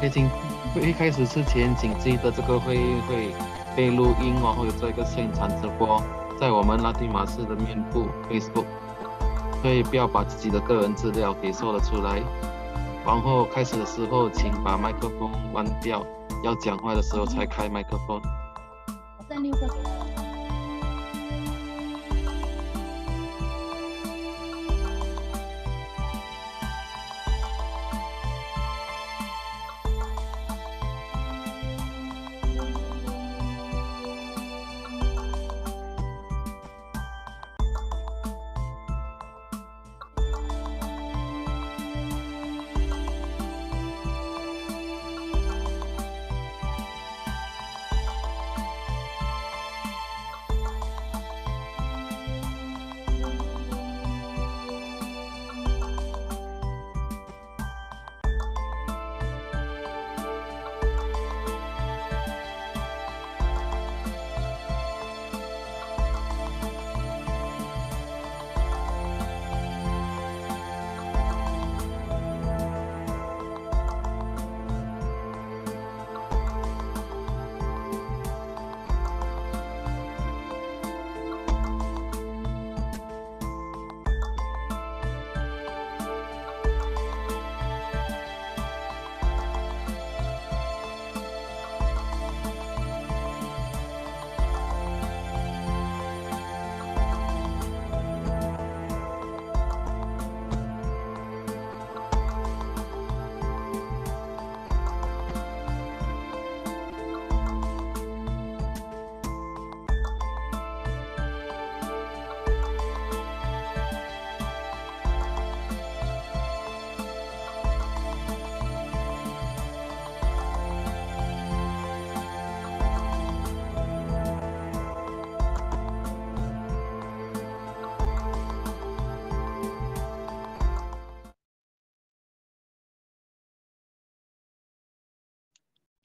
会经，会一开始是前请记得这个会议会被录音啊，会做一个现场直播，在我们拉丁马斯的面部 Facebook，所以不要把自己的个人资料给说了出来。然后开始的时候，请把麦克风关掉，要讲话的时候才开麦克风。我在六哥。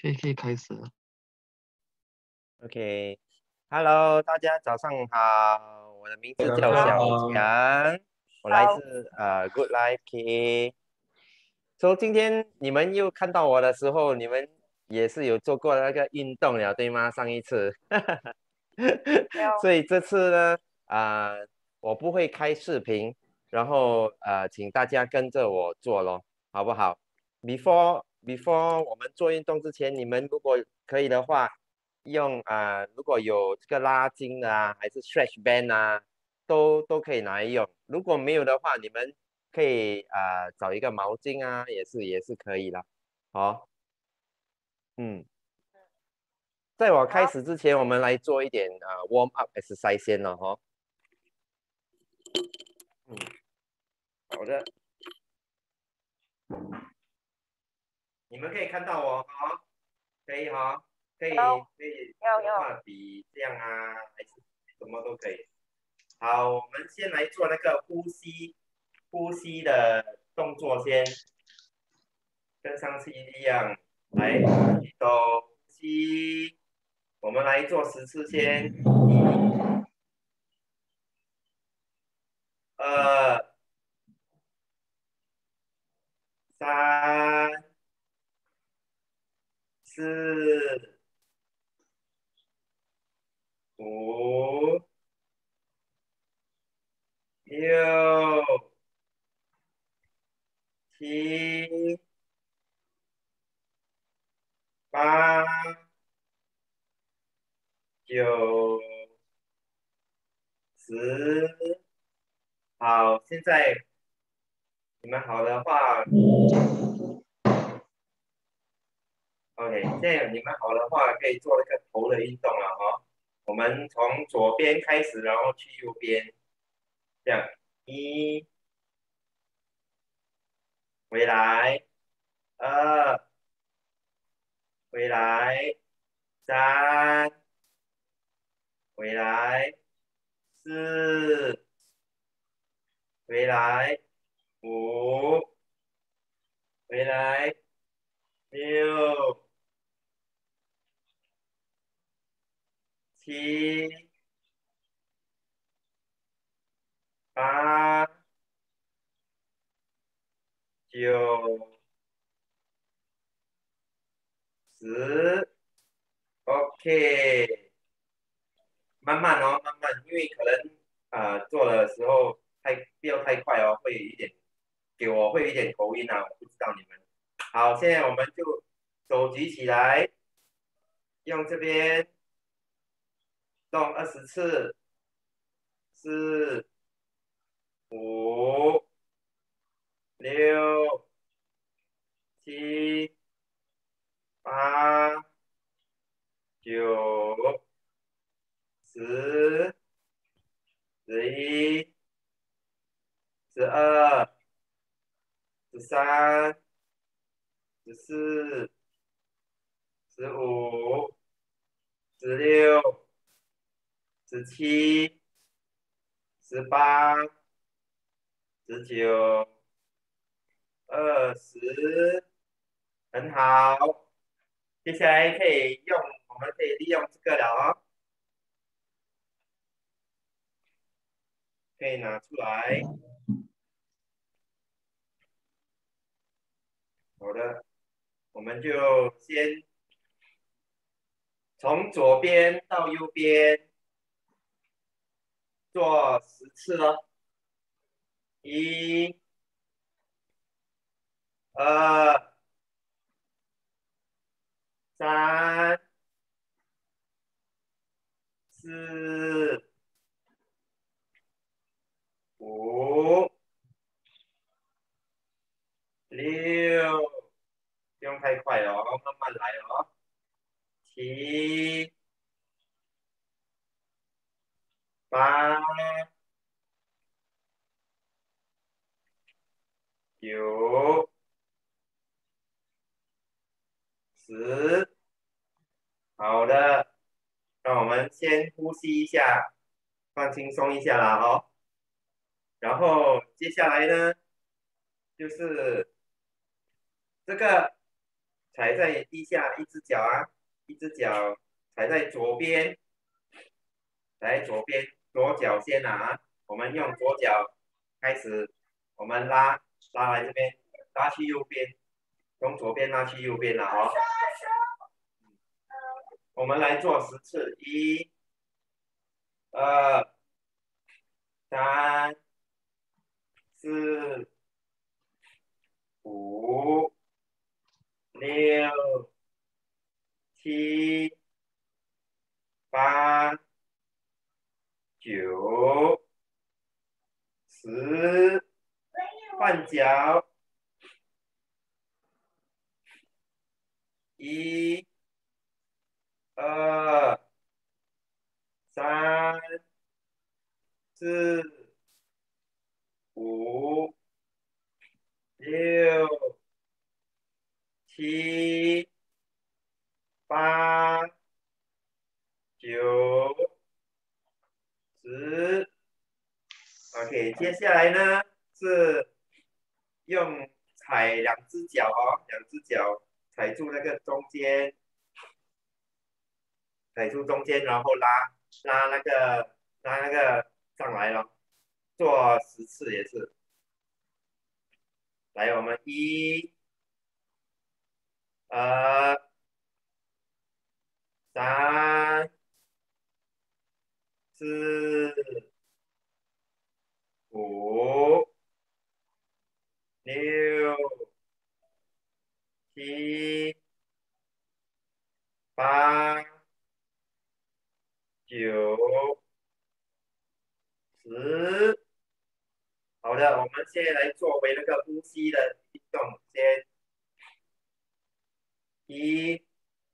可以开始。OK，Hello，大家早上好，我的名字叫小强，我来自呃 Good Life K。从今天你们又看到我的时候，你们也是有做过那个运动了，对吗？上一次，所以这次呢，啊，我不会开视频，然后呃，请大家跟着我做咯，好不好？Before。before 我们做运动之前，你们如果可以的话，用啊，如果有这个拉筋的啊，还是 stretch band 啊，都都可以拿来用。如果没有的话，你们可以啊，找一个毛巾啊，也是也是可以的。好，嗯，在我开始之前，我们来做一点啊 warm up i s e 先了哈。嗯，好的。你们可以看到我哈，可以哈，可以可以画笔这样啊，还是什么都可以。好，我们先来做那个呼吸，呼吸的动作先，跟上次一样，来，走，吸，我们来做十次先，一，呃。在你们好的话，OK，这样你们好的话可以做一个头的运动了哈。我们从左边开始，然后去右边，这样一回来，二回来，三回来，四。回来五，回来六七八九十，OK，慢慢哦，慢慢，因为可能啊做的时候。太不要太快哦，会有一点给我会有一点头晕啊，我不知道你们。好，现在我们就手举起来，用这边动二十次，四、五、六、七、八、九、十。四、十五、十六、十七、十八、十九、二十，很好。接下来可以用，我们可以利用这个了哦，可以拿出来，好的。我们就先从左边到右边做十次了，一、二、三、四、五、六。用太快哦，慢慢来哦。七、八、九、十，好的，让我们先呼吸一下，放轻松一下啦哦。然后接下来呢，就是这个。踩在地下一只脚啊，一只脚踩在左边，踩左边，左脚先拿。我们用左脚开始，我们拉拉来这边，拉去右边，从左边拉去右边了哦。我们来做十次，一、二、三、四、五。六、七、八、九、十，换脚。一、二、三、四、五、六。七、八、九、十，OK。接下来呢是用踩两只脚哦，两只脚踩住那个中间，踩住中间，然后拉拉那个拉那个上来了，做十次也是。来，我们一。二、三、四、五、六、七、八、九、十。好的，我们先来作为那个呼吸的运动先。이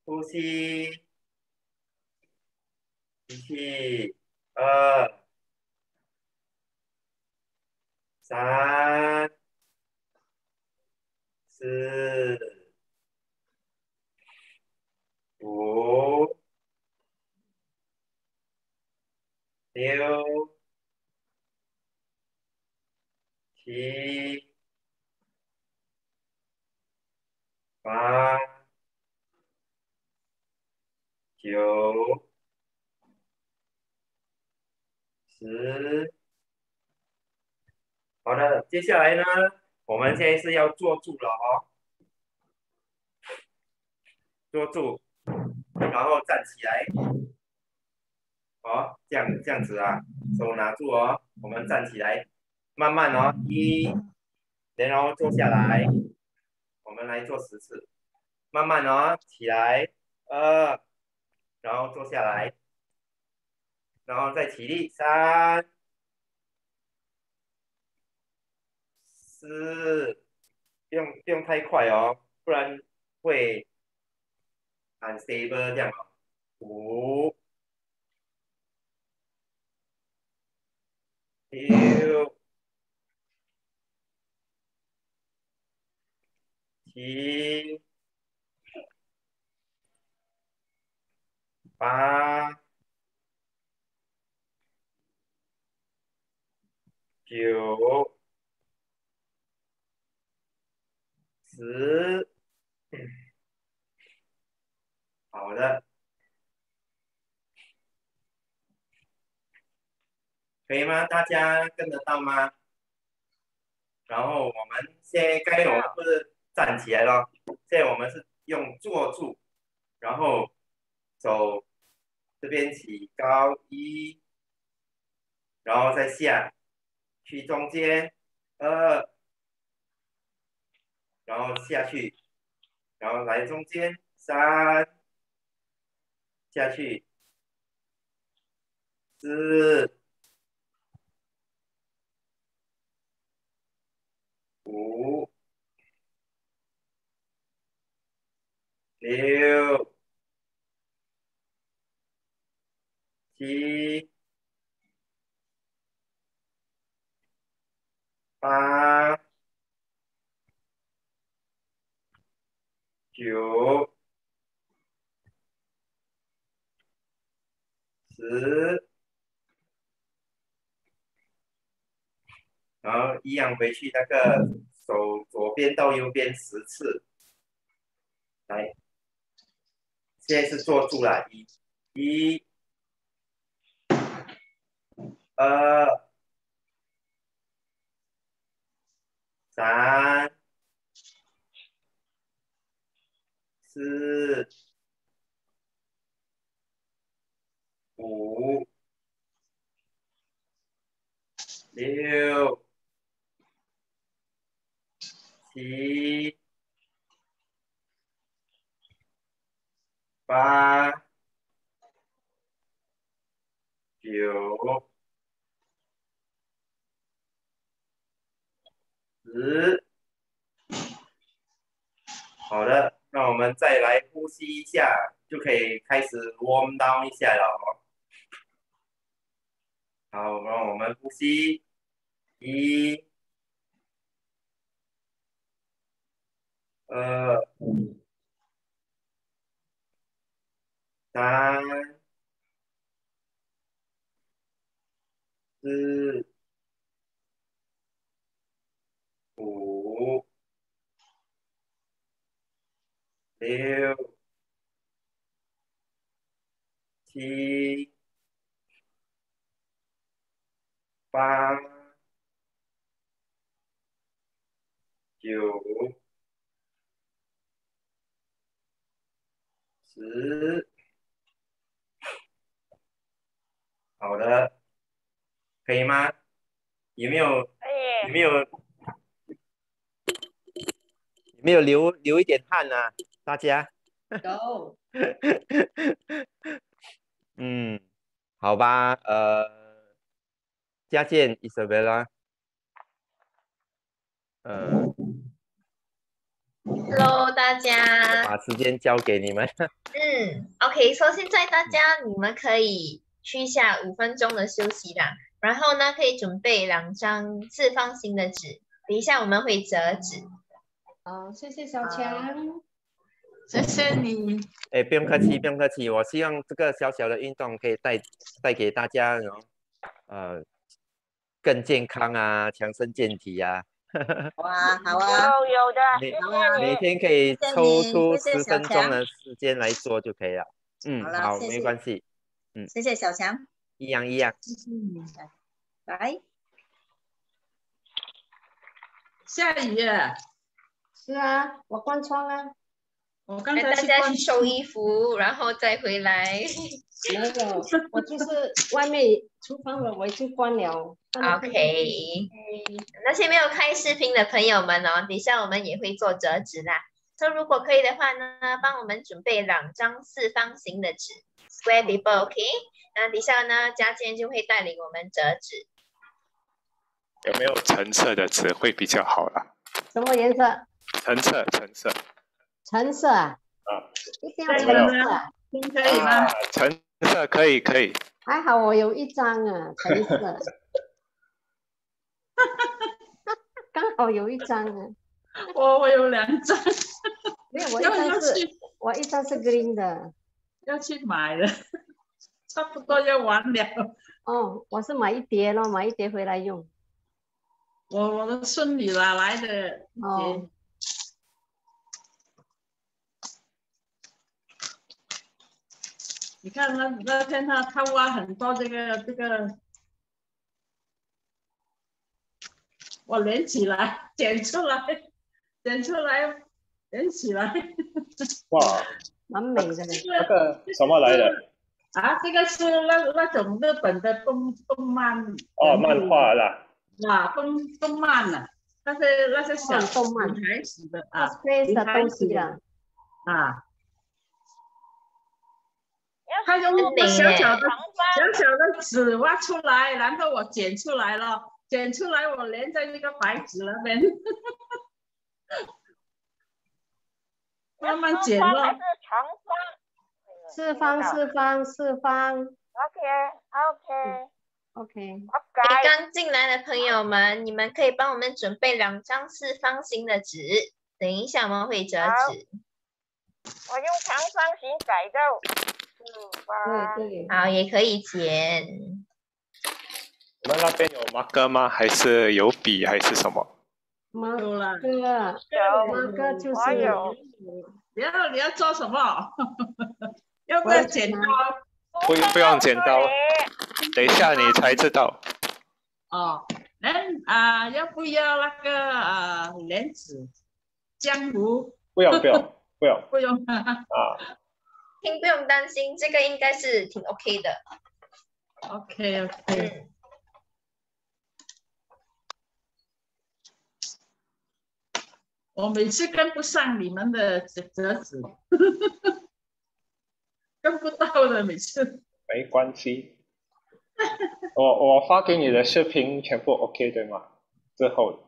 도시 도시 아 사. 嗯，好的，接下来呢，我们现在是要坐住了哦，坐住，然后站起来，好，这样这样子啊，手拿住哦，我们站起来，慢慢哦，一，然后坐下来，我们来做十次，慢慢哦，起来二，然后坐下来，然后再起立三。是，用用太快哦，不然会 unstable 这样哦。五、六、七、八、九。十，好的，可以吗？大家跟得到吗？然后我们先该我们不是站起来了，现在我们是用坐住，然后走这边起高一，然后再下去中间二。然后下去，然后来中间三，下去四五六七八。九、十，然后一样回去，那个手左边到右边十次，来，现在是坐住了，一、一、二、三。四、五、六、七、八、九、十，好的。那我们再来呼吸一下，就可以开始 warm down 一下了哦。好，让我们呼吸一。六、七、八、九、十。好的，可以吗？有没有？有没有？没有流流一点汗呐，大家。有。嗯，好吧，呃，佳健、Isabella，呃，Hello，大家。把时间交给你们。嗯，OK，所以现在大家你们可以去下五分钟的休息啦，然后呢可以准备两张四方形的纸，等一下我们会折纸。好，谢谢小强，谢谢你。哎，不用客气，不用客气。我希望这个小小的运动可以带带给大家，然呃，更健康啊，强身健体啊。哇，好啊，都有的。每天每天可以抽出十分钟的时间来做就可以了。嗯，好，没关系。嗯，谢谢小强。一样一样，谢谢你。拜。下雨。是啊，我关窗啊。我刚才去收衣服，然后再回来。没有，我就是外面厨房了，我已经关了。OK。那些没有开视频的朋友们哦，底下我们也会做折纸啦。说如果可以的话呢，帮我们准备两张四方形的纸，square paper OK。那底下呢，嘉健就会带领我们折纸。有没有橙色的纸会比较好啦？什么颜色？橙色，橙色，橙色，啊，一定要橙色，可以吗？橙色可以，可以。还好我有一张啊，橙色，刚好有一张啊，我我有两张，没有，我一张是，我一张是 green 的，要去买了，差不多要完了。哦，我是买一叠喽，买一叠回来用。我我的孙女了来的。哦。你看那那天他他挖很多这个这个，我连起来剪出来，剪出来连起来，哇，蛮美的那个，什么来的？啊，这个是那那种日本的动动漫，哦，漫画啦。啊，动动漫了，那些那些小动漫开始的啊，开始的东西啊。啊。他那用小小的小小的纸挖出来，然后我剪出来了，剪出来我连在那个白纸那边，慢慢剪了，长方，四方，四方，四方。OK，OK，OK。给刚进来的朋友们，你们可以帮我们准备两张四方形的纸，等一下我们会折纸。我用长方形改造。可以好也可以剪。你们那边有马克吗？还是有笔还是什么？有了，啦，有马克就是。有。然后你要做什么？要不要剪刀？不，不用剪刀，等一下你才知道。哦，那啊，要不要那个啊，莲子？江湖？不要不要不要不用啊。听不用担心，这个应该是挺 OK 的。OK OK。我每次跟不上你们的折折纸，跟不到的每次。没关系。我我发给你的视频全部 OK 对吗？之后。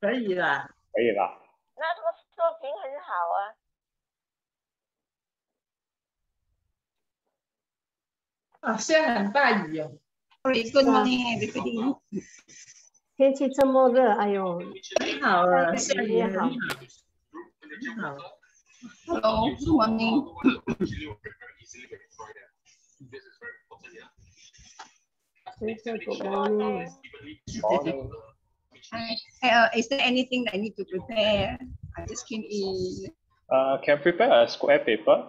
可以啦，可以啦。那这个作品很好啊。Asya Sorry, Good morning, everybody. Hey, Tita Mother, ayun. Anyhow, Anyhow. Hello, good morning. Uh, is there anything that I need to prepare? I just came in. Uh, can prepare a square paper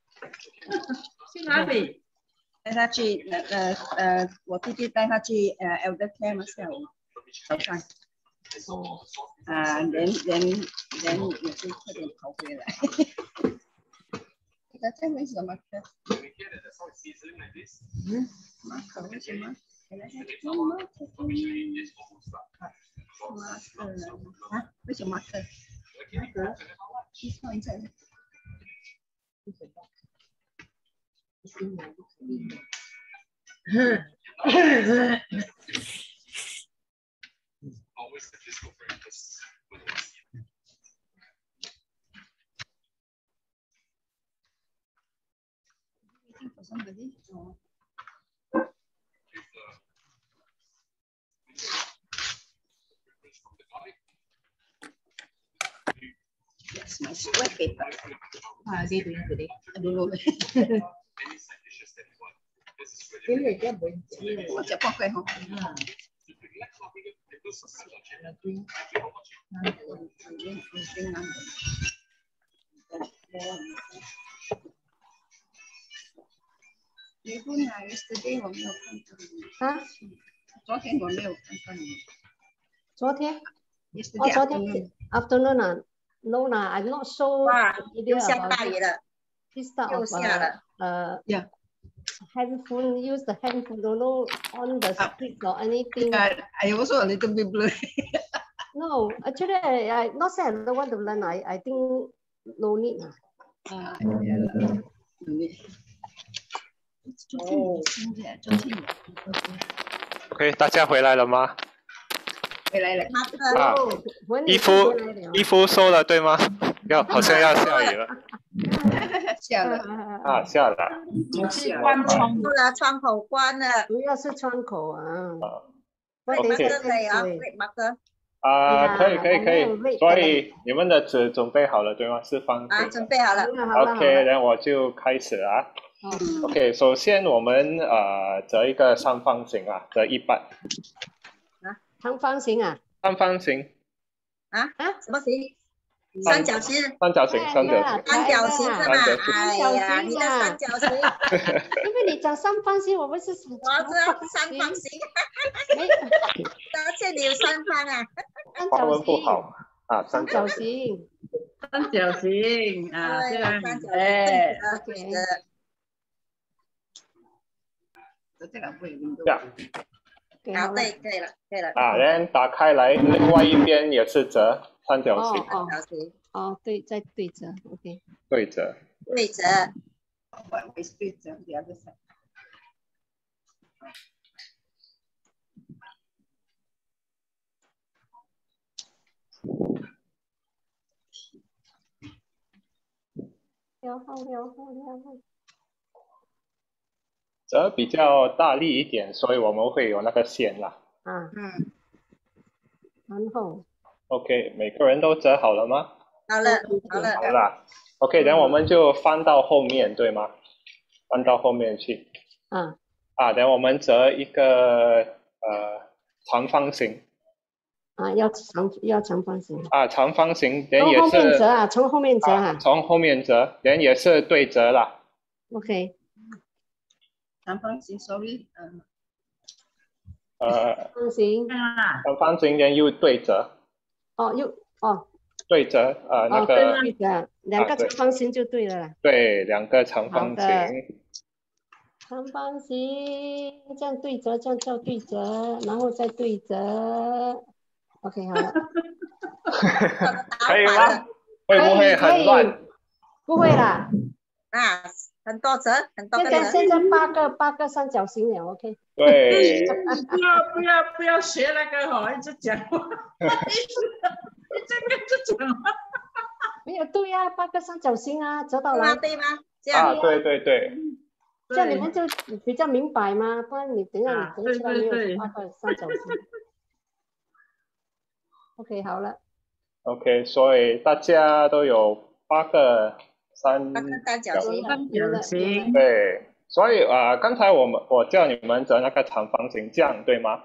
xin lỗi vị 带他去呃呃呃，我弟弟带他去呃 elder care 的时候，早上，啊，人人人也是快点逃回来。那这为什么？嗯，马可为什么？马可啊？为什么马可？马可，你看一下。Always the physical breakfast. somebody. Or... Yes, my sweat paper. How ah, are they doing today? I don't know. 因为这不我只不会吼。离婚啊，yesterday 我没有看到你。啊？昨天我没有看到你。昨天？哦， Yesterday 昨天 afternoon 啊，no 啦，I'm not so 哇 familiar 又下 about 大雨了 This type 又 of 下了 y e a h h a n d p h o n e 用手 phone，都唔 n on the s t a e e t s anything。啊，我 little bit no，actually，not say 我唔 want to learn，I, think no need n o need。ok，大家回来了吗？回来了。啊，衣服，衣服收了对吗？要，好像要下雨了。下了啊，下了，你是关窗户了，窗口关了，主要是窗口啊。o 啊，对，毛哥。啊，可以，可以，可以。所以你们的准准备好了对吗？是方。啊，准备好了。OK，那我就开始啊。OK，首先我们呃折一个三方形啊，折一半。啊，长方形啊。长方形。啊啊，什么形？三角形，三角形，三角，形三角形是嘛？哎呀，你的三角形，因为你讲三方形，我们是什么字？三方形？哎，大你有三方啊？三角形，啊，三角形，三角形啊，哎，大姐，我这个不会变多。啊，对，可以了，可以了。啊，然后打开来，另外一边也是折三角形，三角形。哦，对，再对折，OK。对折。对折。我我对折，别个啥？有好，有好，有好。折比较大力一点，所以我们会有那个线啦。嗯嗯，然后。OK，每个人都折好了吗？好了，好了。好了。OK，等我们就翻到后面对吗？翻到后面去。嗯。啊，等我们折一个呃长方形。啊，要长要长方形。啊，长方形，等也是。从后面折啊，从后面折哈。从后面折，等也是对折了。OK。长方形，s o r r y 呃，呃，方形，长方形，然后又对折，哦，又，哦，对折，啊，那个对折，两个长方形就对了啦。对，两个长方形。长方形，这样对折，这样再对折，然后再对折，OK，好了。可以吗？会不会很乱？不会啦。啊。很多折，很多折。现在现在八个八个三角形也 OK。对。不要不要不要学那个哈，一直讲。话，一直一直这边就讲。没有对呀，八个三角形啊，折到了对吗？这样。啊，对对对。这样你们就比较明白吗？不然你等下你点出来没有八个三角形？OK，好了。OK，所以大家都有八个。三角形，对，所以啊，刚才我们我叫你们折那个长方形，这样对吗？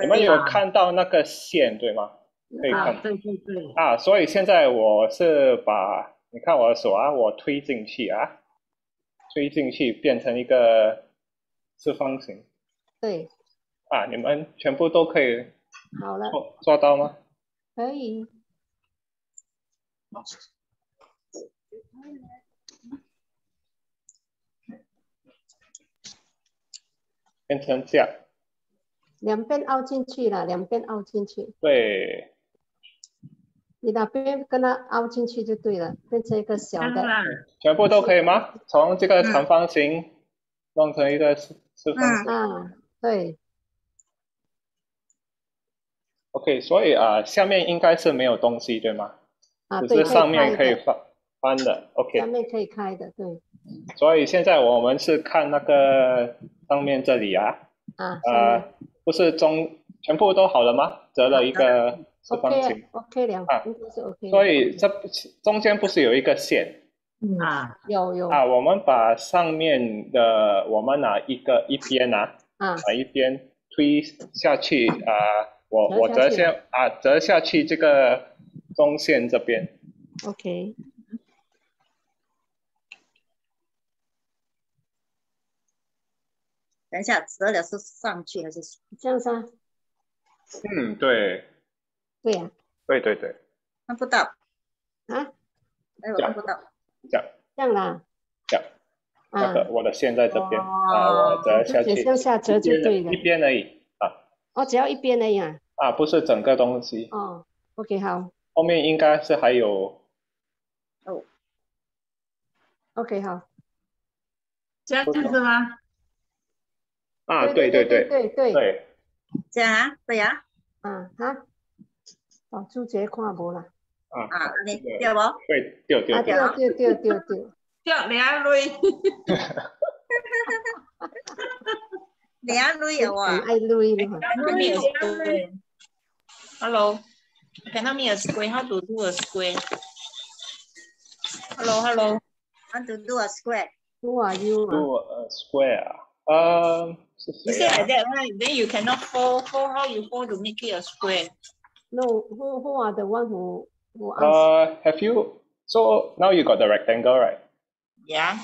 你们有看到那个线对吗？啊，对对对。啊，所以现在我是把，你看我的手啊，我推进去啊，推进去变成一个四方形。对。啊，你们全部都可以好抓抓到吗？可以。变成这样，两边凹进去了，两边凹进去。对，你那边跟它凹进去就对了，变成一个小的。全部都可以吗？从这个长方形弄成一个四四方形。啊，对。OK，所以啊，下面应该是没有东西，对吗？啊，面可以放。翻的，OK。上面可以开的，对。所以现在我们是看那个上面这里啊，啊，呃，不是中全部都好了吗？折了一个是方形，OK，OK 两，如是 OK。所以这中间不是有一个线？啊，有有。啊，我们把上面的我们拿一个一边啊，啊一边推下去啊，我我折先啊折下去这个中线这边，OK。等一下，折了是上去还是这样下？嗯，对。对呀。对对对，看不到。啊？哎，我看不到。这样。这样啦。这样。啊，我的线在这边啊，我折下去。向下折就对了。一边而已啊。哦，只要一边而已啊。啊，不是整个东西。哦，OK，好。后面应该是还有。哦。OK，好。这样子吗？啊，对对对对对对，这样啊，对啊，啊哈，哦，主角看无啦，啊啊，你对无？对对对对对对对对，对你阿瑞，你阿瑞有啊？爱瑞的嘛？瑞，Hello，看到没有？Square，how to do a square？Hello，Hello，how to do a square？Who are you？Do a square？Um. You say like that, right? Then you cannot fold. Fold how you fold to make it a square. No, who, who are the one who, who asked? Uh, have you, so now you got the rectangle, right? Yeah.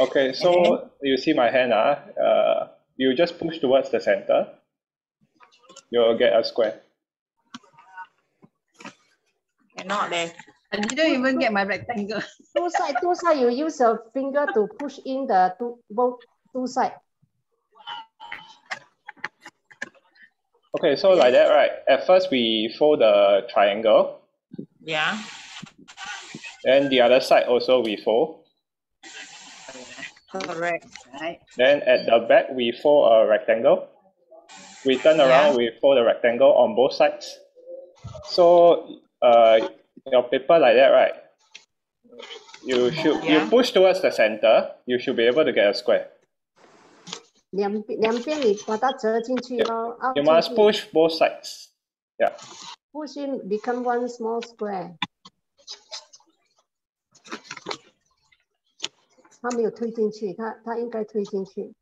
Okay, so you see my hand, ah, uh, you just push towards the center, you'll get a square. Cannot there. I didn't even get my rectangle. two side, two side, you use your finger to push in the two, both two side. Okay, so like that, right? At first, we fold the triangle. Yeah. Then the other side also we fold. Correct, right? Then at the back, we fold a rectangle. We turn around, yeah. we fold a rectangle on both sides. So uh, your paper like that, right? You should yeah. you push towards the center, you should be able to get a square. 两两边你把它折进去咯，啊，你 must push both sides，yeah，push in become one small square。他没有推进去，他他应该推进去。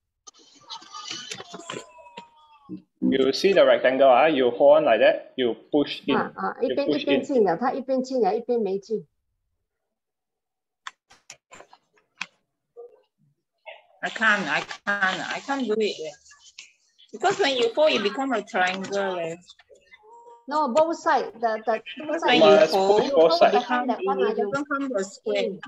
You see the rectangle 啊？You hold on like that. You push in. 啊啊，一边一边进了，他一边进了，一边没进。I can't, I can't, I can't do it. Eh. Because when you fall, you become a triangle. Eh. No, both sides. The, eh. the both sides When you fall. you fold you do a square. Mm.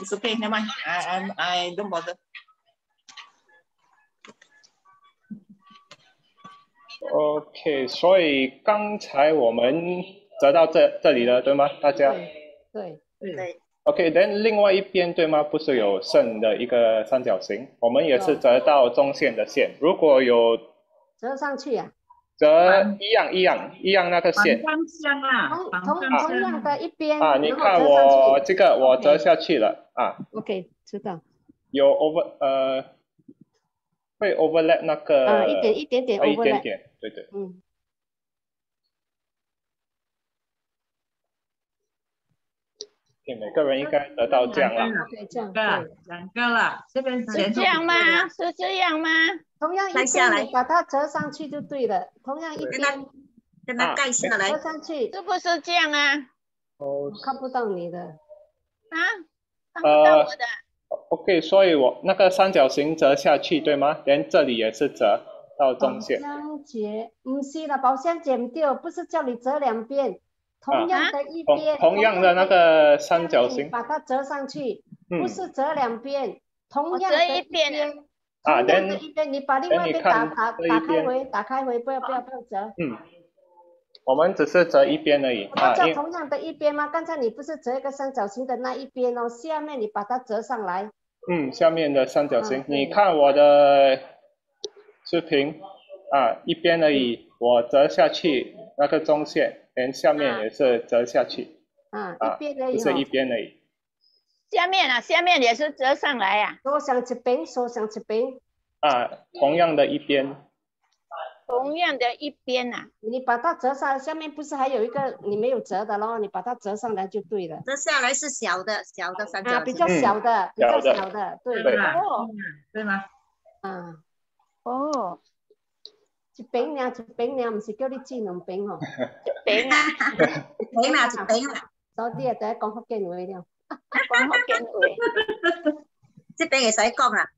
It's okay, never mind. I, I, I don't bother. OK，所以刚才我们折到这这里了，对吗？大家对对。OK，then 另外一边，对吗？不是有剩的一个三角形，我们也是折到中线的线。如果有折上去啊，折一样一样一样那个线。方向啊，同同同样的一边啊。你看我这个我折下去了啊。OK，知道。有 over 呃，会 overlap 那个啊，一点一点点 overlap。对的。嗯。每个人应该得到这样了。两个，两个了。这边是这样吗？是这样吗？同样，一下来把它折上去就对了。同样，一边。跟它盖下来。折上去。是不是这样啊？哦，看不到你的。啊？看不到我的。OK，所以我那个三角形折下去，对吗？连这里也是折。到终结。终结，唔是啦，宝箱剪掉，不是叫你折两边，同样的一边。啊。同同样的那个三角形，把它折上去。不是折两边，同样的一边，同样的一边，你把另外一边打打打开回，打开回，不要不要不要折。嗯。我们只是折一边而已。叫同样的一边吗？刚才你不是折一个三角形的那一边哦，下面你把它折上来。嗯，下面的三角形，你看我的。视频啊，一边而已。我折下去那个中线，连下面也是折下去。嗯，啊，只是一边而已。下面啊，下面也是折上来呀。多想一边，少想一边。啊，同样的一边。同样的一边呐。你把它折上，下面不是还有一个你没有折的咯？你把它折上来就对了。折下来是小的，小的三角形。比较小的，比较小的，对吧？对吗？嗯。哦，一饼俩，一饼俩，唔是叫你煎两饼哦，一饼啊，一饼啊，一饼啊，嫂你啊，等讲福建话了，讲福建话，这边会使讲啊？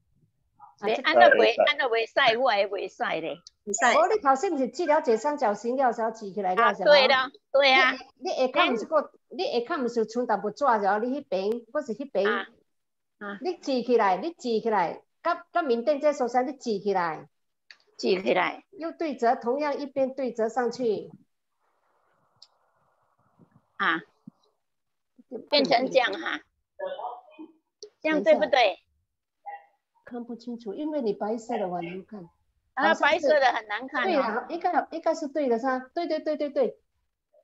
你安那未安那未使，我系未使咧，哦，你头先不是治疗一三脚型了，然后治起来了，对啦，对啊。你下看，唔是过，你下看，不是剩淡薄纸，然后你那边，不是那边。啊，啊，你治起来，你治起来。那那明天在手上你举起来，举起来，又对折，同样一边对折上去，啊，变成这样哈，这样对不对？看不清楚，因为你白色的我能看，啊，白色的很难看。对，啊，一个一个是对的噻，对对对对对，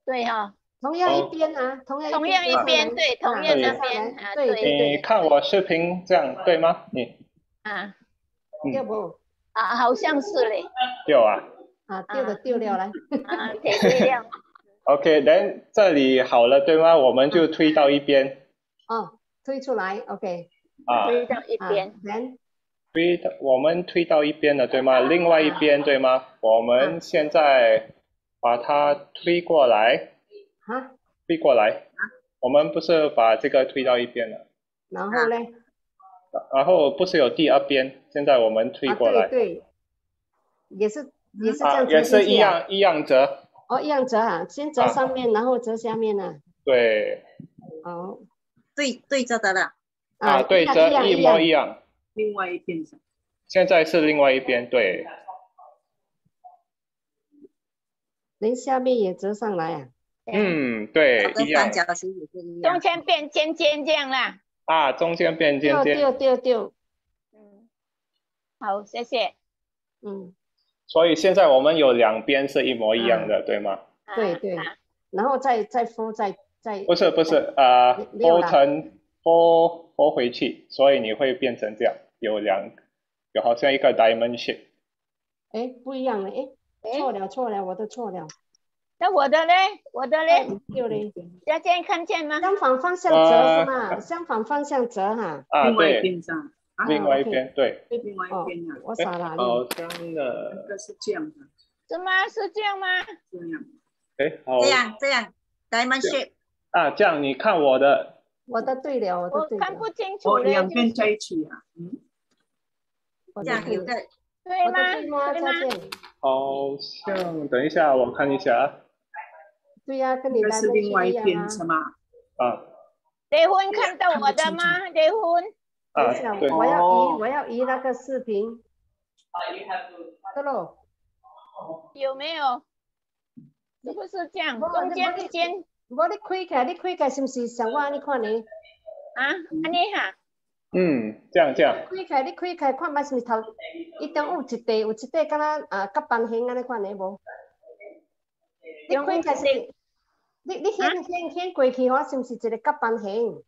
对哈，同样一边啊，同样同样一边，对，同样那边对对对。你看我视频这样对吗？你？啊，要不？啊，好像是嘞。掉啊。啊，掉的掉了来。啊，铁掉。OK，then 这里好了对吗？我们就推到一边。哦，推出来，OK。啊，推到一边人，推到我们推到一边了对吗？另外一边对吗？我们现在把它推过来。啊，推过来。啊。我们不是把这个推到一边了？然后嘞？然后不是有第二边，现在我们退过来，对对，也是也是这样折，也是一样一样折。哦，一样折啊，先折上面，然后折下面呢？对。哦，对对折的了，啊对折一模一样，另外一边现在是另外一边对。连下面也折上来啊。嗯，对一样。中间变尖尖这样啦。啊，中间变尖尖。丢丢丢。嗯，好，谢谢，嗯。所以现在我们有两边是一模一样的，对吗？对对。然后再再敷再再。不是不是，呃，折成折折回去，所以你会变成这样，有两，有好像一个 diamond shape。哎，不一样了，哎，错了错了，我都错了。那我的嘞，我的嘞，有的，看见看见吗？相反方向折是吗？相反方向折哈。啊，另外一边，上，另外一边，对。另外一边呀。我傻了。好像的。这是这样的。怎么是这样吗？这样。哎，好。这样，这样，来们学。啊，这样你看我的。我的对了，我的对看不清楚了。两边在一起啊。嗯。这样有的。对吗？对吗？好像，等一下我看一下啊。对啊，你里是另外一边，是吗？啊！结婚看到我的吗？结婚？啊，对我要移，我要移那个视频。啊，e 还 l o 咯。有没有？是不是这样？中间一间，我你开开，你开开，是不是像我你看你。呢？啊，安尼哈？嗯，这样这样。开开，你开开，看嘛，是不是头？一等有一块，有一块，敢那啊，甲方形安尼看呢？无？你看一下是，你你先先先过去我是不是一个夹板型，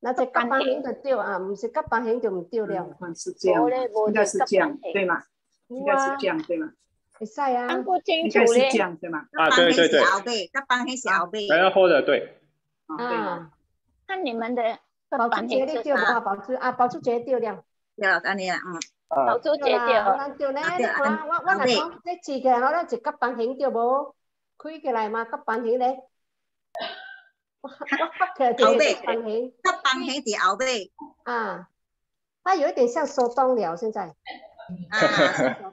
那只夹板型就对啊，不是夹板型就毋对了。嗯，是这样，应该是这样，对吗？应该是这样，对吗？会使啊，应该是这样，对吗？啊，对对对。宝贝，夹板型是宝贝，还要喝的对。啊，那你们的老板型就保保住啊，保住绝对了，掉了，阿妮啊。老我我讲，起来板型着无？开起来嘛，板型板型后背。啊，他有一点像说东了，现在。啊，哈哈哈。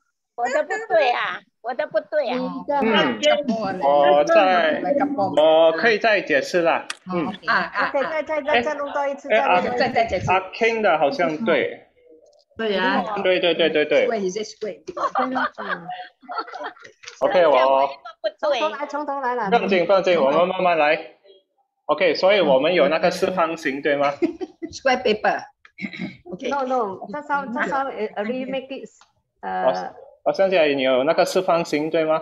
我的不对啊，我的不对啊。嗯，我在，我可以再解释了。嗯啊啊啊！再再再再弄到一次，再再再解释。阿 k i n g 的好像对，对呀。对对对对对。OK，我从头来，从头来了。放静，放静，我们慢慢来。OK，所以我们有那个四方形对吗？Square paper。n o No t t h a s h o w t t h a 再稍再稍，remake it，呃。哦，剩下来你有那个四方形对吗？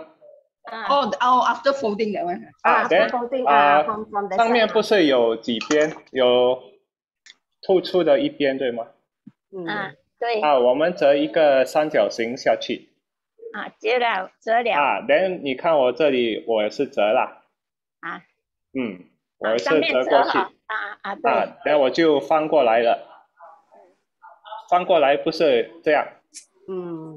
哦哦，After folding 的个。啊，对。啊。上面不是有几边有突出的一边对吗？嗯，对。啊，我们折一个三角形下去。啊，折了，折了。啊，等你看我这里，我是折了。啊。嗯，我是折过去。啊啊，对。啊，等我就翻过来了。翻过来不是这样。嗯。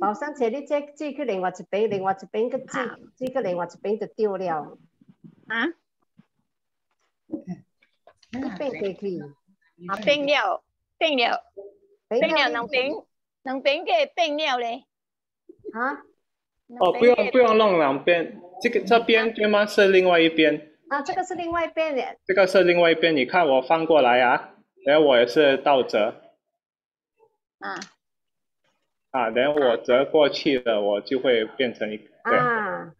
包上车，你再转去另外一边，另外一边去转，转去另外一边就丢了。啊？冰给的，啊冰了，冰了，冰了，能冰，能冰给冰了嘞。啊？哦，不用不用弄两边，这个这边对吗？是另外一边。啊，这个是另外一边。的。这个是另外一边，你看我翻过来啊，然后我也是倒着。啊。啊，连我折过去了，我就会变成一。啊，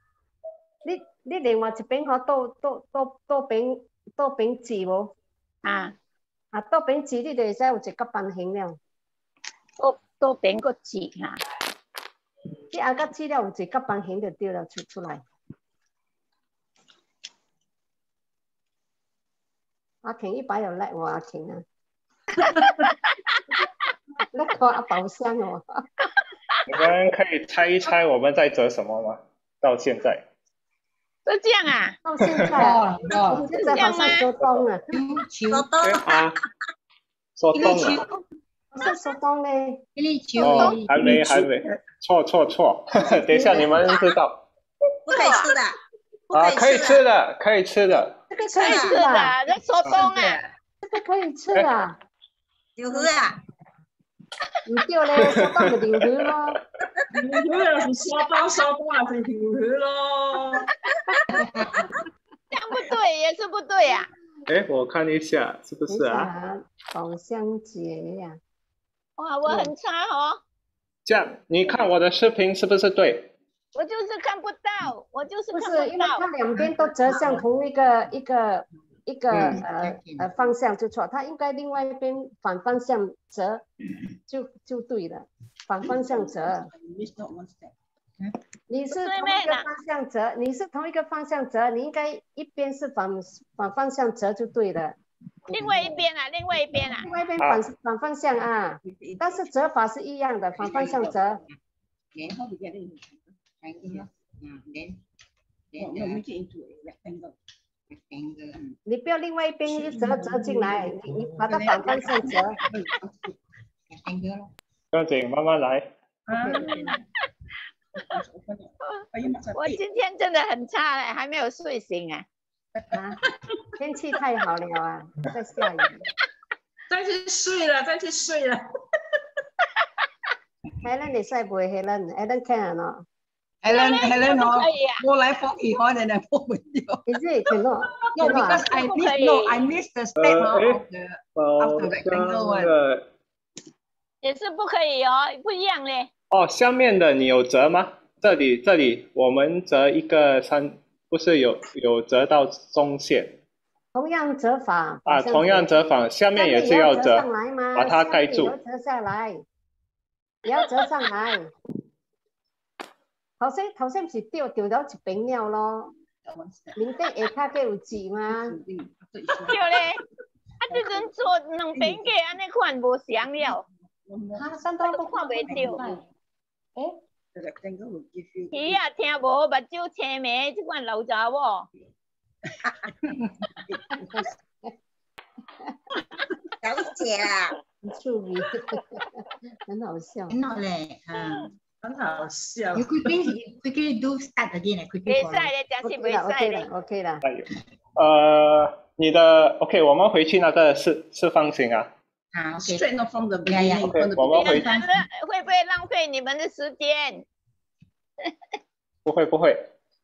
你你另外一边可倒倒倒倒边倒边折无？啊啊倒边折，你就会使有一个方形了。倒倒边个折啊，你啊个折了有一个方形就对了，出出来。阿晴一摆又叻喎，阿晴啊。那个啊宝箱哦，你们可以猜一猜我们在折什么吗？到现在？都这样啊？到现在啊？我们在好像捉东了。捉东啊，捉东啊！捉东嘞！捉东嘞！还没还没，错错错！等一下你们知道。不可以吃的。啊，可以吃的，可以吃的。这个可以吃的，这说东啊，这个可以吃的。有鱼啊？你叫咧沙发的条腿咯，条腿又是沙发沙发还是条腿咯，这样不对也是不对呀。哎，我看一下是不是啊？宝香姐呀，哇，我很差哦。这样，你看我的视频是不是对？我就是看不到，我就是看不到。是不是因为它两边都折向同一个一个？一个呃呃方向就错，它应该另外一边反方向折就就对了，反方向折。你是同一个方向折，你是同一个方向折，你应该一边是反反方向折就对了。另外一边啊，另外一边啊，另外一边反反方向啊，但是折法是一样的，反方向折。然后你再嗯，啊，练，我每天做两个。你不要另外一边一折折进来，你你爬到反方向折。听不要紧，慢慢来。我今天真的很差嘞，还没有睡醒啊。啊，天气太好了啊，在下雨。再去睡了，再去睡了。哈哈哈！你晒不会黑了，还能看到。ellenellen 哦，冇嚟逢 eon，然後冇乜嘢。其實亦都唔得，no，因為我 miss，no，我 miss 嗰 step 啊。哦，上個也是不可以哦，不一样咧。哦，下面的你有折吗？这里这里，我们折一个三，不是有有折到中线。同样折法。啊，同样折法，下面也是要折，把它盖住。折下来，也要折上来。头先头先是掉掉到一边尿咯，面顶下脚计有字吗？掉咧，啊，这阵做两边计安尼款无像了，啊，三刀都看不着，哎，耳啊听无目睭青咩，即款老查某。哈哈哈哈哈，小姐啊，助 理，很好笑，很好嘞，哈。很好，笑。啊。你可以可以可以 do start again 的，OK 了。哎呦，呃，你的 OK，我们回去那个是是方形啊。好，算个方的不一样 o 我们回去会不会浪费你们的时间？不会不会，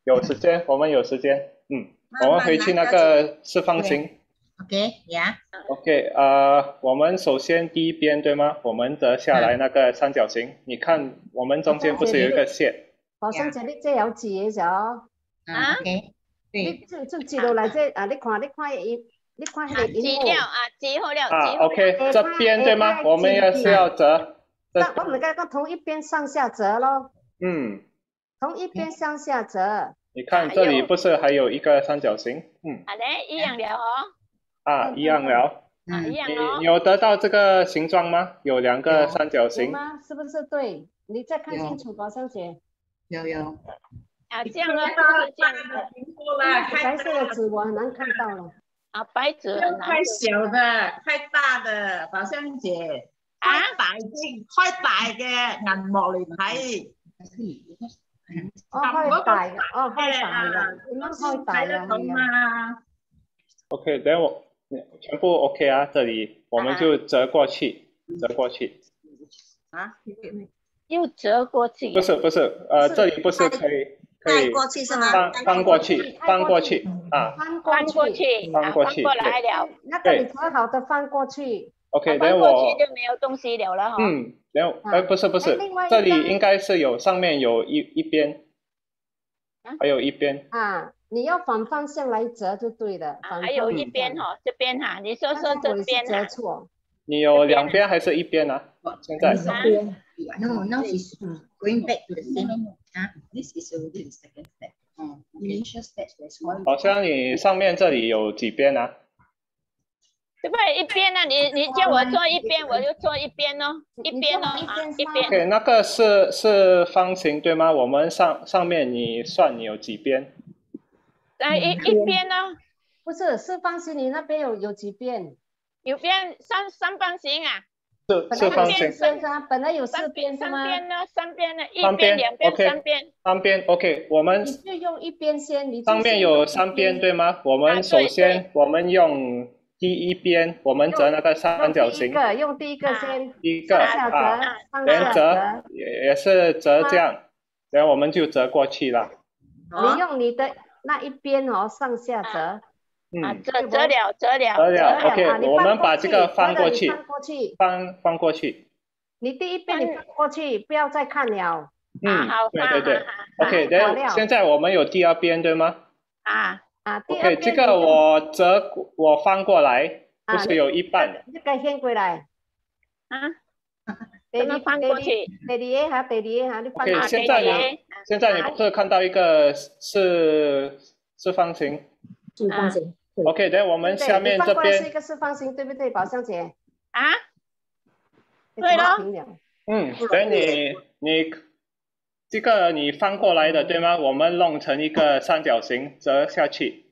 有时间，我们有时间，嗯，我们回去那个是方形。OK，Yeah。OK，呃，我们首先第一边对吗？我们折下来那个三角形，你看我们中间不是有一个线？好生这里这有字嘅就。啊你就就记录来这啊？你看你看一。你看迄个影幕啊？纸好了，纸好了。o k 这边对吗？我们要是要折。那我们刚刚同一边上下折咯。嗯。同一边向下折。你看这里不是还有一个三角形？嗯。好嘞，一样了哦。啊，一样了。啊，一你有得到这个形状吗？有两个三角形吗？是不是对？你再看清楚，宝小姐。有有。啊，这样啊，这样的。白色的纸我很难看到了。啊，白纸太小的，太大的，宝生姐。啊？大纸。开大的，银幕嚟睇。哦，太大，哦，开大你们开大了好吗？OK，等我。全部 OK 啊，这里我们就折过去，折过去。啊？又折过去？不是不是，呃，这里不是可以可以。过去是吗？翻翻过去，翻过去啊，翻过去，翻过去，过来了。那你折好的翻过去。OK，等我翻过去就没有东西了了哈。嗯，然后哎，不是不是，这里应该是有上面有一一边，还有一边。啊。你要反方向来折就对了，还有一边哦，这边哈，你说说这边。你有两边还是一边呢？现在。No, n o s going back to the e t h i s is a little second step. initial steps e 好像你上面这里有几边啊？对，不对？一边呢，你你叫我做一边，我就做一边哦，一边哦，啊，一边。OK，那个是是方形对吗？我们上上面你算你有几边？来，一一边呢？不是，是方形，你那边有有几边？有边三三方形啊？是四方形。三边三本来有四边是吗？三边呢？三边呢？一边两边三边。三边 OK，我们。你就用一边先，你方便有三边对吗？我们首先我们用第一边，我们折那个三角形。用第一个，用第一个先。一个啊，连折也也是折这样，然后我们就折过去了。你用你的。那一边哦，上下折。嗯，折折了，折了，折了。OK，我们把这个翻过去，翻过去，翻翻过去。你第一遍你翻过去，不要再看了。嗯，好，对对对。OK，等现在我们有第二遍对吗？啊啊，第二 OK，这个我折，我翻过来，不是有一半的。你改先过来。啊。你翻过去，哈，哈，你翻过边？现在你，现在你不是看到一个是四方形？四方形。OK，对，我们下面这边是一个四方形，对不对，宝香姐？啊？对了。嗯，等你你，这个你翻过来的对吗？我们弄成一个三角形，折下去。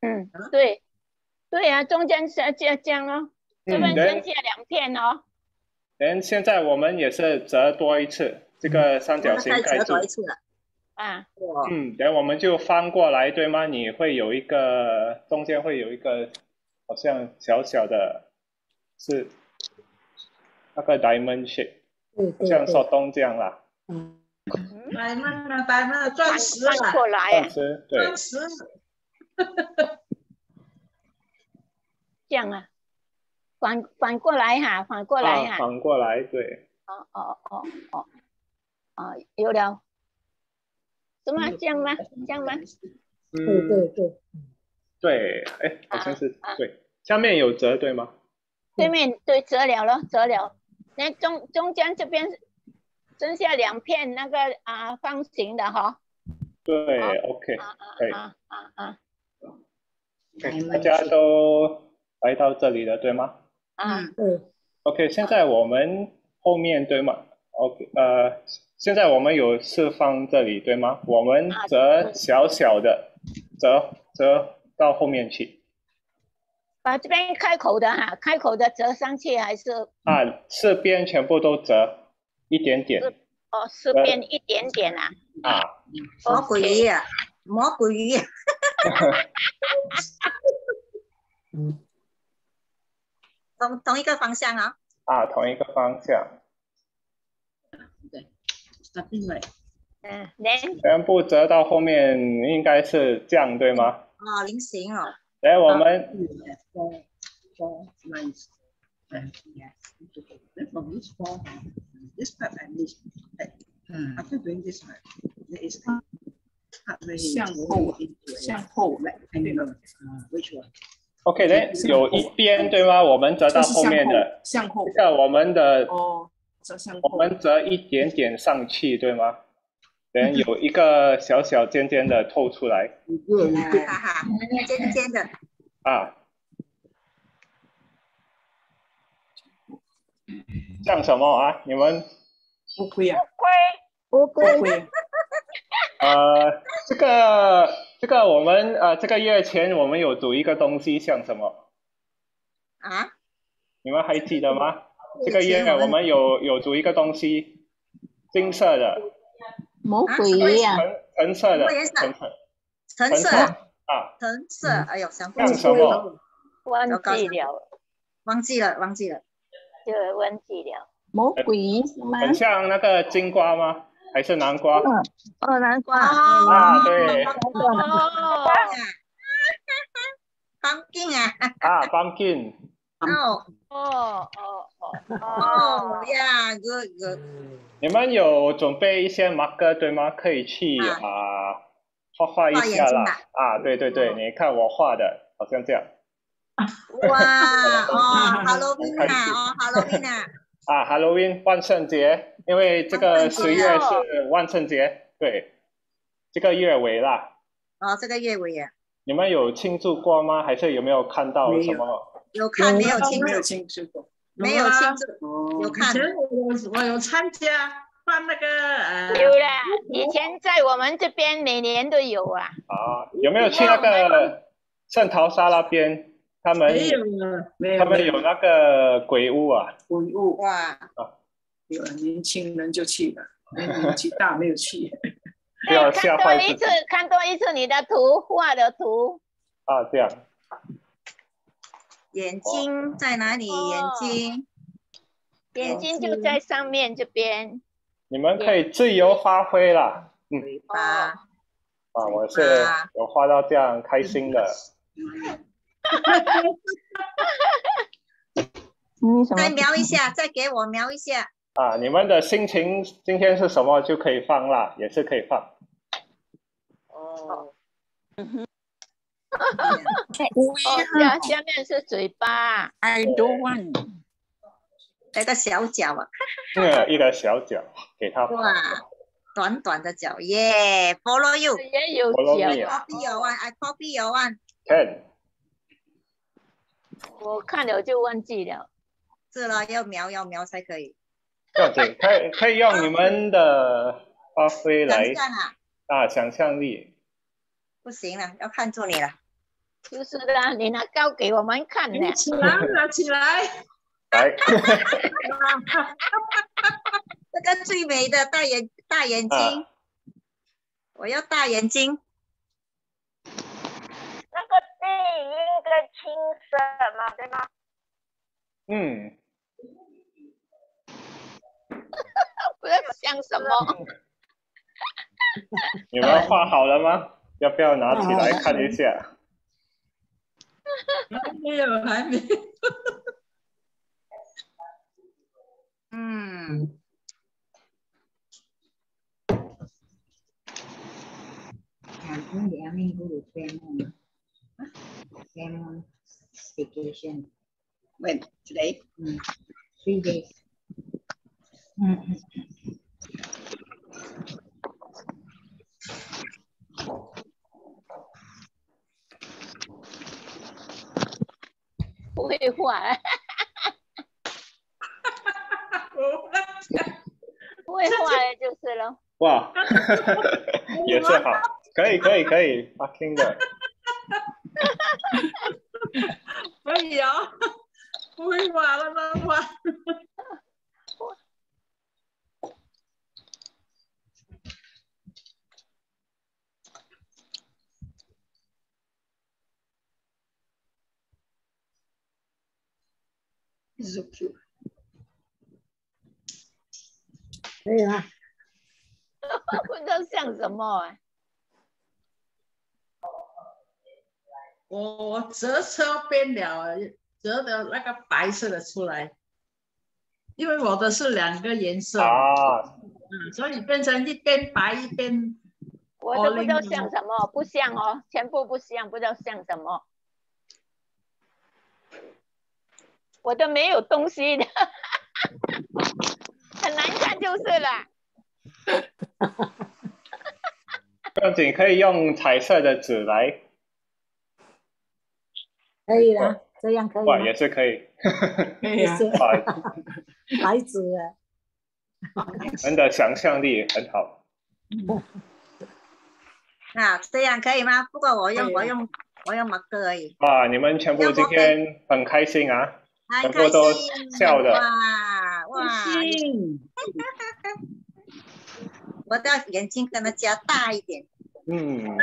嗯，对，对呀，中间折折这样哦。这边先切两片哦，连现在我们也是折多一次，这个三角形盖住。啊，嗯，等我们就翻过来对吗？你会有一个中间会有一个好像小小的，是那个 diamond shape，像苏东这样啦。嗯，diamond d i a 钻石啦，钻石，这样啊。反反过来哈，反过来哈。反过来，对。哦哦哦哦。啊，有了。什么这样吗？这样吗？嗯，对对。对，哎，好像是对。下面有折对吗？对面对折了了折了。那中中间这边剩下两片那个啊方形的哈。对，OK。啊啊啊啊啊！大家都来到这里了，对吗？嗯，OK，现在我们后面对吗？OK，呃，现在我们有四方这里对吗？我们折小小的，折折到后面去，把这边开口的哈，开口的折上去还是？啊，四边全部都折一点点。哦，四边一点点啊。啊。魔鬼鱼，啊，魔鬼鱼。嗯。同同一个方向啊！啊，同一个方向。对，啊，对对。嗯，全部折到后面，应该是这样，对吗？啊，菱形哦。来，我们。嗯。向后，向后，来，那个，嗯，没错。OK，来有一边对吗？我们折到后面的，向后。那我们的哦，折向后，我们折一点点上去对吗？等有一个小小尖尖的透出来。一个，哈哈，尖尖的。啊，像什么啊？你们乌龟啊？乌龟，乌龟。呃，这个。这个我们呃，这个月前我们有煮一个东西，像什么？啊？你们还记得吗？这个月啊，我们有有煮一个东西，金色的魔鬼一样。橙色的橙色，橙色啊，橙色，哎呦，想不起记了。忘记了，忘记了，忘记了，魔鬼吗？很像那个金瓜吗？还是南瓜哦，南瓜啊，对，哦，啊哈哈，pumpkin 啊，啊 pumpkin，哦哦哦哦，哦 yeah good good，你们有准备一些 marker 对吗？可以去啊画画一下啦，啊对对对，你看我画的，好像这样，哇哦 Halloween 啊，哦 Halloween 啊。啊，Halloween 万圣节，因为这个十月是万圣节，对，这个月尾啦。哦，这个月尾啊。你们有庆祝过吗？还是有没有看到什么？有看，没有庆祝，过。没有庆祝，有看。以前有有参加放那个？有啦，以前在我们这边每年都有啊。啊，有没有去那个圣淘沙那边？他们没有没有。他们有那个鬼屋啊。鬼屋哇！有了，年轻人就去了，年纪大 没有去。不对，看多一次，看多一次你的图画的图。啊，这样。眼睛在哪里？眼睛，眼睛就在上面这边。你们可以自由发挥了，嗯，啊，我是有画到这样开心的。再瞄来描一下，再给我描一下。啊，你们的心情今天是什么就可以放啦，也是可以放。哦，嗯哼，哈哈哈哈哈！下，面是嘴巴，I do one，那个小脚啊，一个小脚，给他哇，短短的脚耶，Follow you，Follow me，I copy your one，I copy your one，Ten。我看了就忘记了，是啦，要描要描才可以。要样可以可以用你们的 发挥来大啊，想象力。不行了，要看住你了。就是啦，你拿高给我们看呢。起来，起来。来。这个最美的大眼大眼睛。我要大眼睛。嘛，对吗？嗯。我在想什么。你们画好了吗？要不要拿起来看一下？还没有，还没。嗯。咱们 vacation today three days，不会画，不会画，就是了。哇，也是好，可以可以可以，g 的。呀，不会玩了，吧？会。可以不知道像什么。折车边了，折的那个白色的出来，因为我的是两个颜色啊，所以变成一边白一边。我都不知道像什么，不像哦，全部不像，不知道像什么。我的没有东西的，很难看就是了。不仅可以用彩色的纸来。可以了，这样可以。哇，也是可以，也是。孩子，你们的想象力很好。那这样可以吗？不过我用我用我用马克而已。哇，你们全部今天很开心啊！全部都笑的。哇哇！我的眼睛可能加大一点。嗯。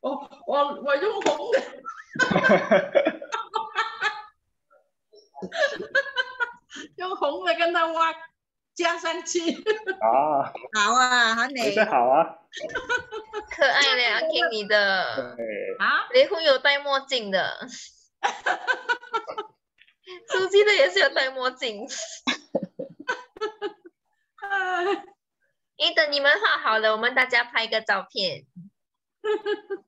我我我用红的。哈哈哈哈哈！用红的跟他挖加上去。好，好啊，好美。真的好啊！可爱的阿听你的。啊？雷锋有戴墨镜的。哈哈哈哈哈！苏记的也是有戴墨镜。哈哈哈哈哈！你们画好了，我们大家拍一个照片。哈哈。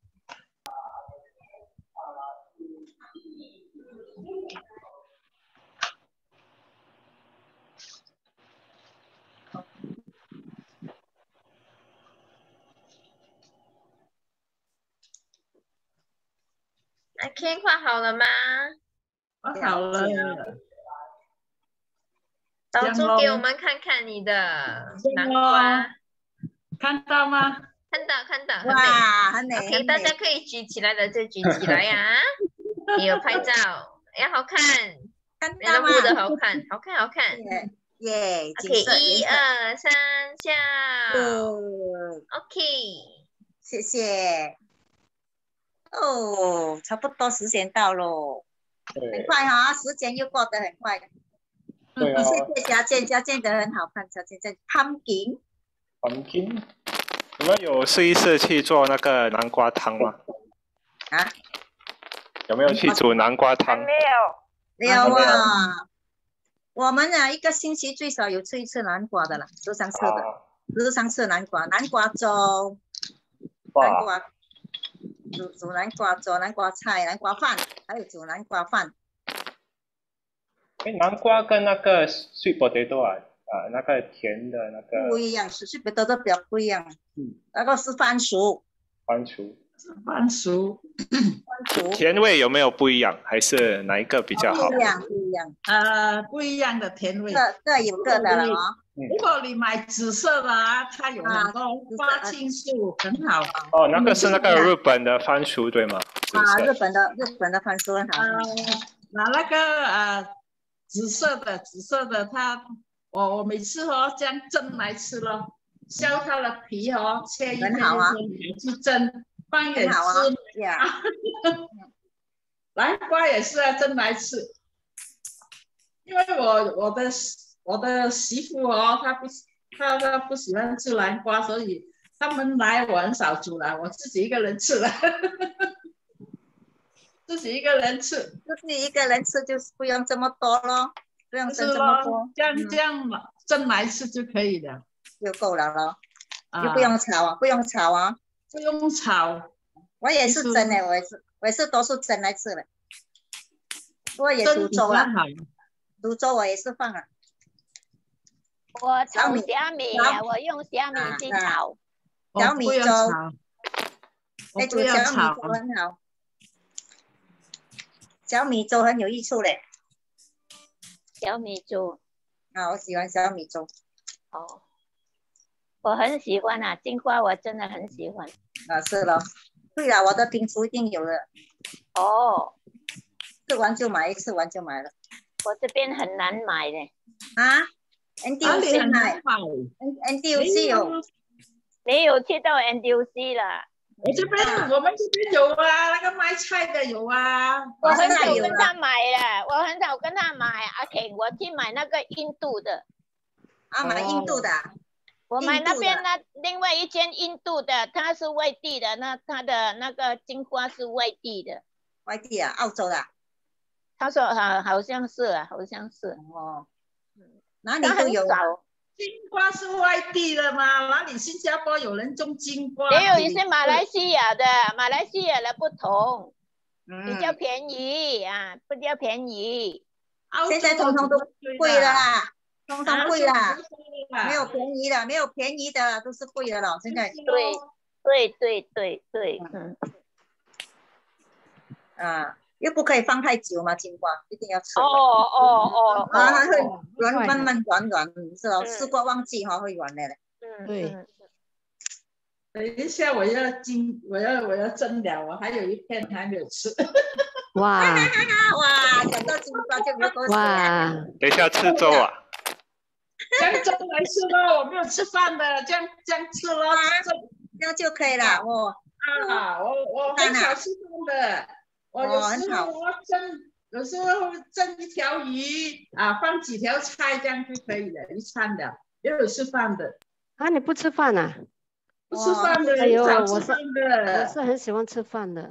那 Ken 画好了吗？画好了。导出给我们看看你的南瓜。看到吗？看到，看到。哇，很美。OK，大家可以举起来的就举起来呀。也 有拍照，也好看。看到吗？的好看，好看，好看。耶！OK，一二三，下。OK。谢谢。哦，差不多时间到喽，很快哈，时间又过得很快。你谢在家健家健的很好，看，潘小在汤羹。汤羹，你们有试一试去做那个南瓜汤吗？啊？有没有去煮南瓜汤？没有。没有啊。我们啊，一个星期最少有吃一次南瓜的了，十三次的，十三次南瓜，南瓜粥。南瓜。煮煮南瓜，煮南瓜菜，南瓜饭，还有煮南瓜饭。哎，南瓜跟那个 sweet potato 啊啊，那个甜的那个不一样，sweet potato 都比较不一样。嗯，那个是番薯。番薯。番薯。甜味有没有不一样？还是哪一个比较好？不一样，不一样。呃，不一样的甜味。各各有各的了哦。如果你买紫色的，啊，它有那种花青素，很好哦，那个是那个日本的番薯对吗？啊，日本的日本的番薯很啊。那那个呃紫色的紫色的，它我我每次哦将蒸来吃咯，削它的皮哦，切一点去蒸，放点芝麻。啊。来瓜也是啊，蒸来吃，因为我我的。我的媳妇哦，她不她她不喜欢吃南瓜，所以他们来我很少煮了，我自己一个人吃了，自己一个人吃，自己一个人吃就是不用这么多咯，不用这么多，这样这样嘛，蒸来吃就可以了，就够了咯，就不用炒啊，不用炒啊，不用炒。我也是蒸的，我也是我是都是蒸来吃的，我也煮粥了，煮粥我也是放了。我炒小米，我用小米去炒，小米粥，那煮小米粥很好，小米粥很有益处嘞。小米粥，啊，我喜欢小米粥。哦，我很喜欢啊，金花我真的很喜欢。啊，是咯。对了，我的冰珠一定有了。哦，吃完就买，吃完就买了。我这边很难买的。啊？NDUC 哦，没有去到 NDUC 了。我这边我们这边有啊，那个卖菜的有啊。我很少跟他买了，我很少跟他买。阿 k 我去买那个印度的，啊，买印度的。我买那边那另外一间印度的，他是外地的，那他的那个金花是外地的，外地啊，澳洲的。他说好好像是，啊，好像是哦。哪里都有金瓜是外地的吗？哪里新加坡有人种金瓜？也有一些马来西亚的，马来西亚的不同，比较便宜啊，比较便宜。现在统统都贵了啦，统统贵啦，没有便宜的，没有便宜的，都是贵的了。现在对对对对对，嗯，啊。又不可以放太久嘛，金瓜一定要吃。哦哦哦，啊，它会软，慢慢软软，是哦。吃过忘记哈会软的嘞。嗯，对。等一下我要蒸，我要我要蒸了，我还有一片还没有吃。哇！哇，等到金瓜就没多。哇！等一下吃粥啊。江粥没吃吗？我没有吃饭的，江江吃咯，这样就可以了。我啊，我我很少吃动的。我有时候我蒸，有时候蒸一条鱼啊，放几条菜这样就可以了，一餐的。也有吃饭的，啊，你不吃饭啊？不吃饭的，有，我吃饭的，我是很喜欢吃饭的。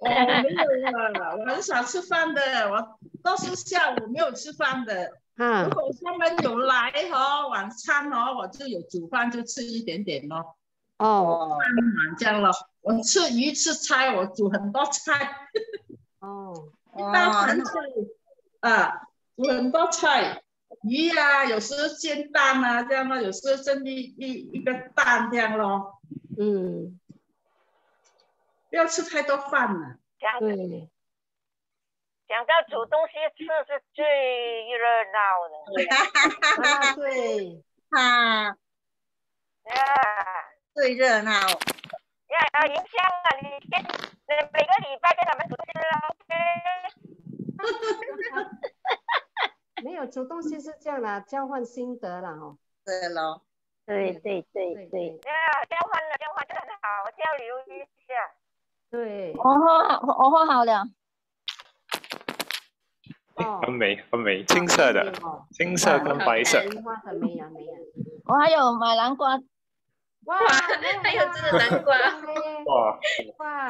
我没有，我很少吃饭的，我都是下午没有吃饭的。嗯，如果他们有来哈，晚餐哦，我就有煮饭就吃一点点咯。哦，这样了，我吃鱼吃菜，我煮很多菜。哦，一大盘子啊，煮很多菜，鱼啊，有时煎蛋啊，这样嘛，有时蒸一一一个蛋这样咯。嗯，不要吃太多饭嘛。对，想到煮东西吃是最热闹的。对，啊，呀，最热闹。啊，明天啊，你跟每个礼拜跟他们主动拉黑。没有主动性是这样的，交换心得了哦。对喽。对对对对。啊，交换了，交换真好，交流一下。对。我画好，我画好了。很美很美，青色的，青色跟白色。南很美呀美呀。我还有买南瓜。哇，还有这个南瓜哇哇，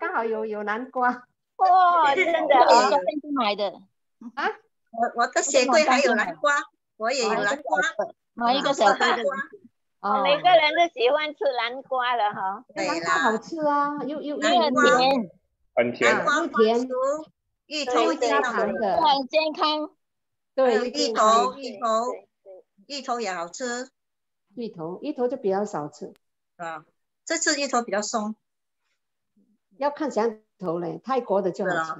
刚好有有南瓜，哇，真的，我今天买的。啊？我我的鞋柜还有南瓜，我也有南瓜，买一个小南瓜。哦。每个人都喜欢吃南瓜了哈。南瓜好吃啊，又又又很甜。很甜。南很甜，芋头加糖的，很健康。对。芋头，芋头，芋头也好吃。芋头，芋头就比较少吃啊。这次芋头比较松，要看什么头嘞？泰国的就好吃，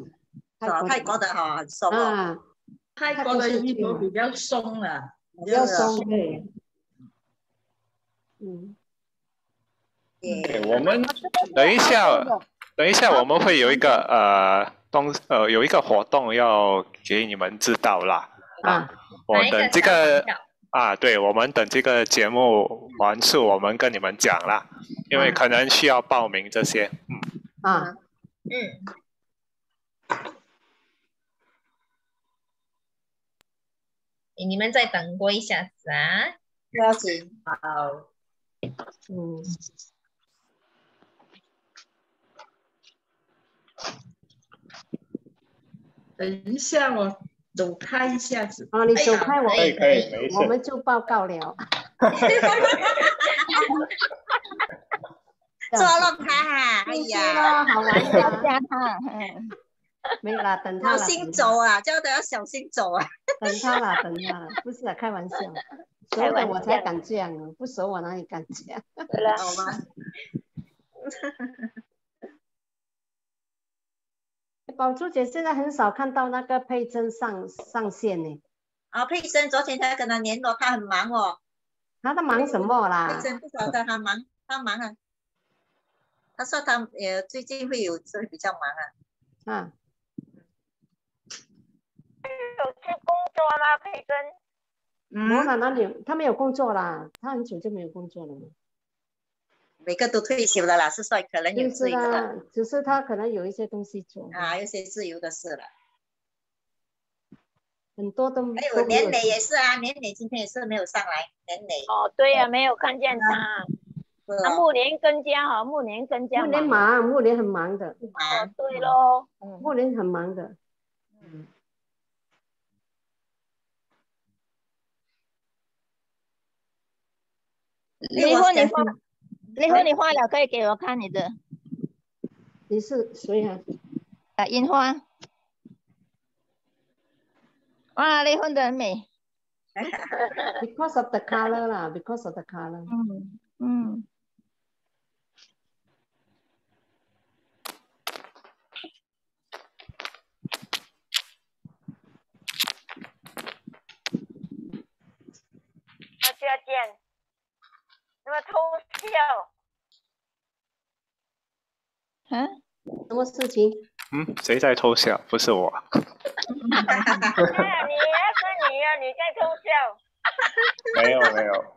啊，泰国的好很松哦。泰国的芋头比较松了，比较松嗯。对，我们等一下，等一下我们会有一个呃东呃有一个活动要给你们知道啦。啊。我等这个。啊，对，我们等这个节目完事，我们跟你们讲了，因为可能需要报名这些，嗯，啊，嗯，你们再等过一下子啊，不要紧，好，嗯，等一下我。走开一下子啊！你走开，我们我们就报告了。哈哈哈！哈哈！了他哈，哎呀，好玩，加他，嗯，没有啦，等他小心走啊，叫他要小心走啊。等他啦，等他啦，不是啊，开玩笑。熟了我才敢这样，不熟我哪里敢这样？好吗？哈哈。宝珠姐现在很少看到那个佩珍上上线呢。啊，佩珍昨天才跟他联络，他很忙哦。他在忙什么啦？佩珍不晓得他忙，他忙啊。他说他呃最近会有事比较忙啊。嗯。有去工作吗？佩珍？嗯。没有吗？你他没有工作啦？他很久就没有工作了每个都退休了，啦，是帅，可能有自由只是他可能有一些东西做啊，有些自由的事了，很多都没有。年磊也是啊，年磊今天也是没有上来。年磊哦，对啊，没有看见他。他木年更加哈，木年更加木年忙，木年很忙的。啊，对喽，暮木年很忙的，嗯。离婚你放。你说你画了，可以给我看你的。你是谁啊？啊，樱花。哇，你红的很美。Because of the color 啦，Because of the color。嗯嗯。大家见。偷笑？啊？什么事情？嗯，谁在偷笑？不是我。你哈呀，你是你呀，你在偷笑。没有，没有。